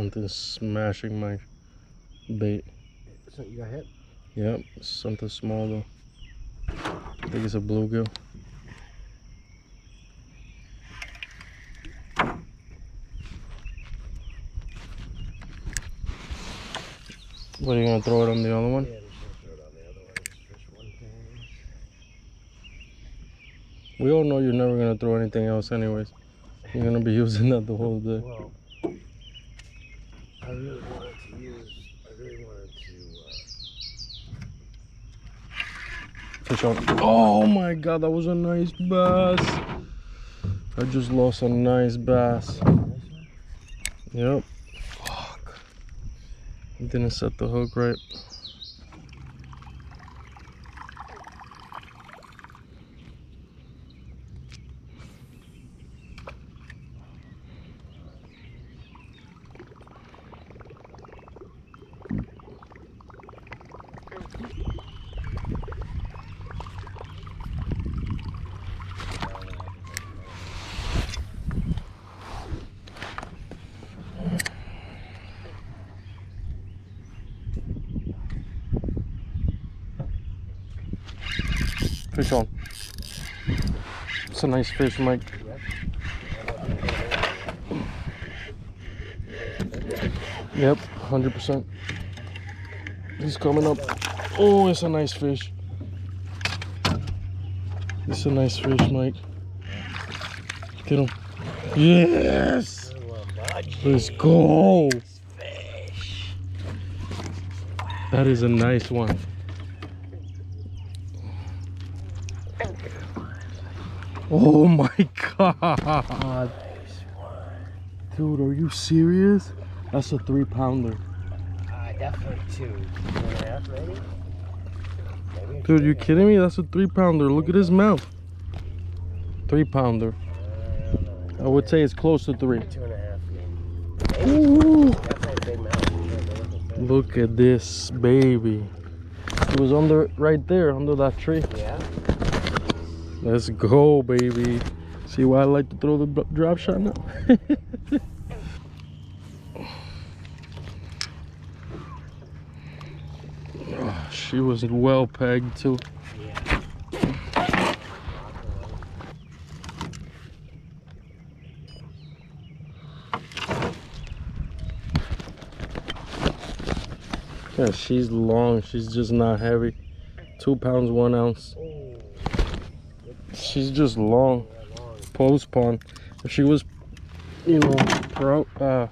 Something smashing my bait. So you got hit? Yep, something small though. I think it's a bluegill. What are you gonna throw it on the other one? Yeah, just gonna throw it on the other one. One. We all know you're never gonna throw anything else anyways. You're gonna be using that the whole day. Well, I really wanted to use. I really wanted to. Fish on. Oh my god, that was a nice bass. I just lost a nice bass. Uh? Yep. Fuck. Didn't set the hook right. Fish on. It's a nice fish, Mike. Yep, 100%. He's coming up. Oh, it's a nice fish. It's a nice fish, Mike. Get him. Yes! Good one, bud. Let's go. Fish. That is a nice one. Oh my god. Dude, are you serious? That's a three pounder. Uh, definitely two. Two and a half, maybe? Maybe. Dude, you kidding me? That's a three pounder. Look at his mouth. Three pounder. I don't know. I would say it's close to three. Two and a half. Ooh. Definitely a big mouth. Yeah, they're looking fish. Look at this baby. It was under right there, under that tree. Yeah. Let's go, baby. See why I like to throw the drop shot now? Oh, she was well pegged too. Yeah. She's long. She's just not heavy. Two pounds, one ounce. She's just long. Post spawn. If she was, you know, pro, uh,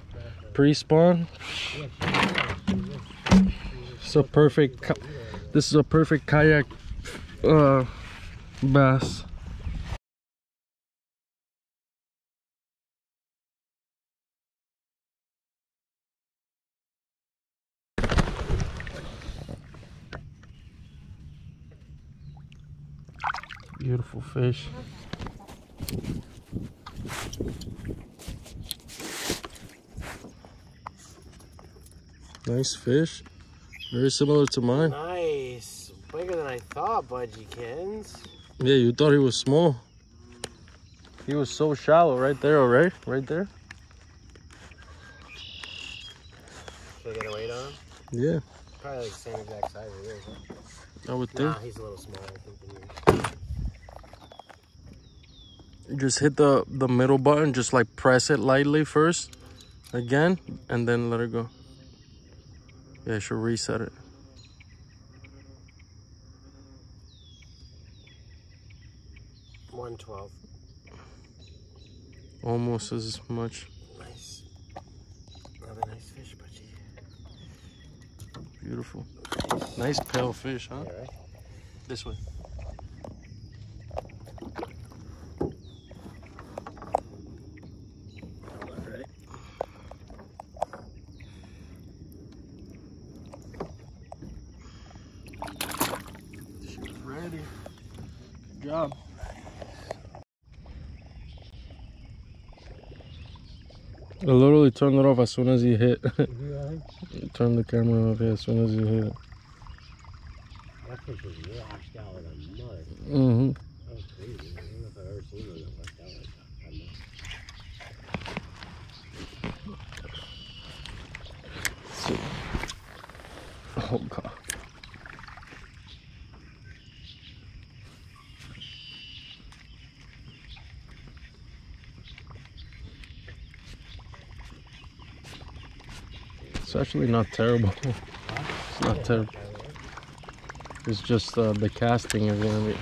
pre spawn, Yeah, she is. She is. it's a perfect. This is a perfect kayak uh, bass. Beautiful fish. Nice fish. Very similar to mine. Nice. Bigger than I thought, Budgiekins. Yeah, you thought he was small. He was so shallow right there, alright? Right there? Should I get a weight on him? Yeah, Probably like the same exact size as yours. Huh? I would think. Nah, he's a little smaller, I think, than you. Just hit the, the middle button, just like press it lightly first. Again, and then let it go. Yeah, I should reset it. One twelve. Almost as much. Nice. Another nice fish, Budgie. Beautiful. Nice pale fish, huh? Yeah, right? This way. Job. I literally turned it off as soon as he hit. Turn the camera off yeah, as soon as he hit it. That fish was washed out like a mud. Mm-hmm. That was crazy. I don't know if I've ever seen one that washed out like that. that It's actually not terrible. It's not terrible. It's just uh, the casting is gonna be.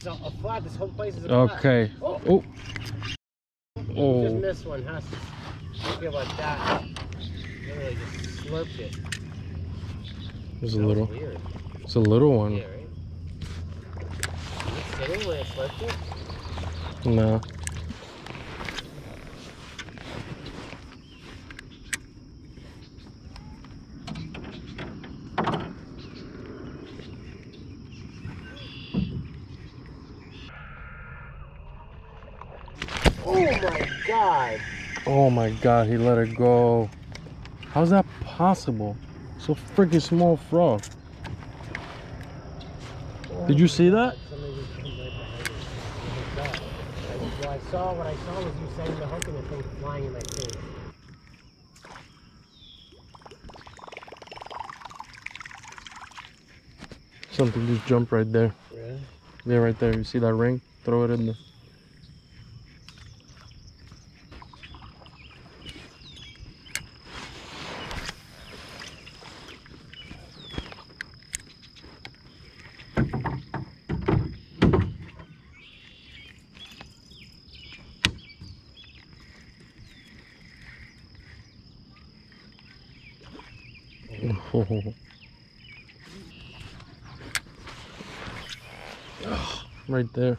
So a flat, this whole place is a flat. Okay. Oh, Oh. just Oh. missed one. You feel about that? Literally just slurped it. It's a little. Weird. It's a little one. Yeah, right? Was it sitting when it slurped it? No. Oh my god! Oh my god, he let it go. How's that possible? So freaking small frog. Did you see that? Somebody just came right behind me. What? I, well, I saw what I saw was you setting the hook and the thing flying in my face. Something just jumped right there. Really? Yeah, right there. You see that ring? Throw it in there. Oh. Right there.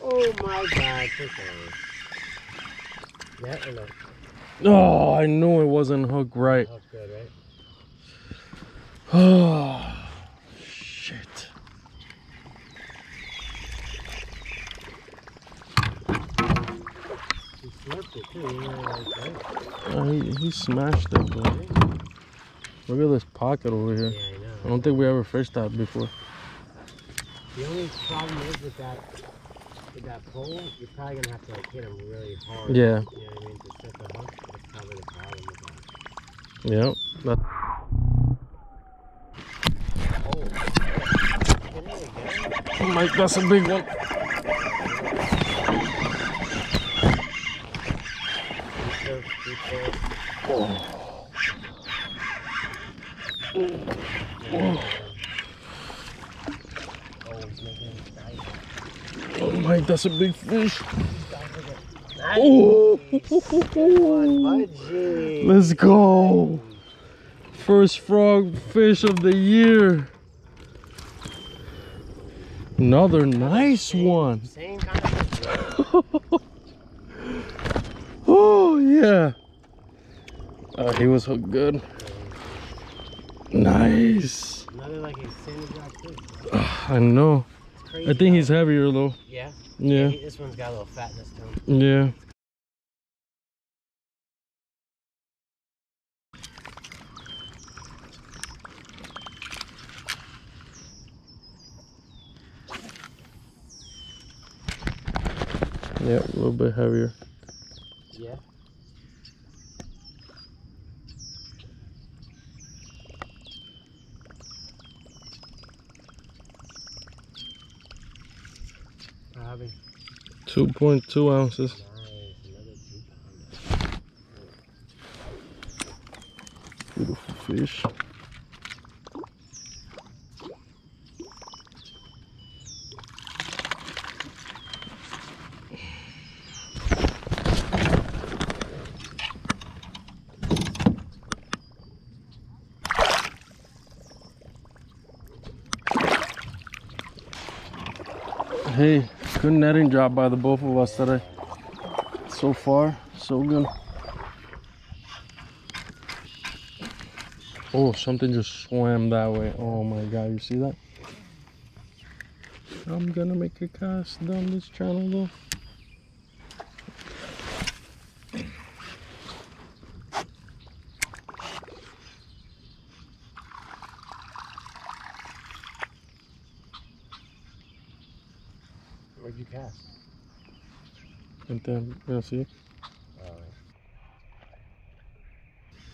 Oh my god, okay. Yeah, or no? Oh, I knew it wasn't hooked right. Good, right? Oh, shit. He slurped it too, you know, like, right? Oh, he, he smashed it, bro. Look at this pocket over Yeah, here. I I know. don't think we ever fished that before. The only problem is with that with that pole, you're probably gonna have to like hit him really hard. Yeah. You know what I mean? To set the hook. That's probably the problem with that. Yep. That, Oh. Get it again? oh my, that's a big one. Reach up, reach up. Oh, he's making it nice. My, that's a big fish. Nice. Oh, let's go. First frog fish of the year. Another nice one. Same kind of fish, right? Oh yeah. Uh, he was hooked good. Nice. Like a sandy jack fish. I know. Crazy. I think he's heavier though. Yeah. Yeah. he- this one's got a little fatness to him. Yeah. Yeah, a little bit heavier. Yeah. Bobby. 2.2 ounces. Nice. Two. Beautiful fish. Hey, good netting job by the both of us today. So far, so good. Oh, something just swam that way. Oh my god, you see that? I'm gonna make a cast down this channel though. Where'd you cast? And then, you know, see? Oh.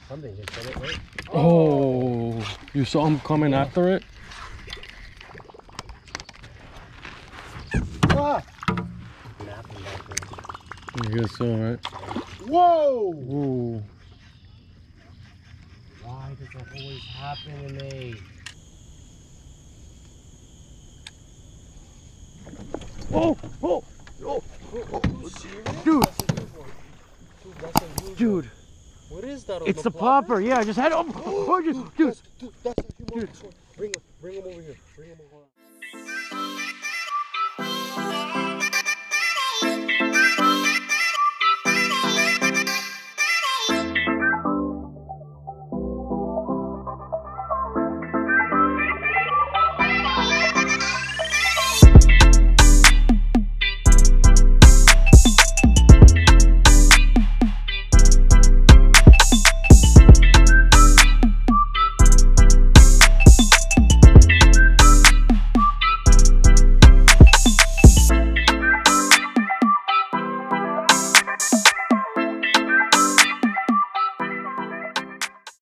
Something just hit it, right? Oh, you saw him coming after it? Ah! Guess so, right? Whoa! Ooh. Why does that always happen to me? Oh! Oh! Oh! Dude! Dude! What is that? It's the popper! Yeah, I just had oh, oh, just, dude! Dude, that's a humongous. Bring him, bring him over here. Bring him over.